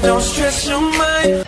Don't stress your mind.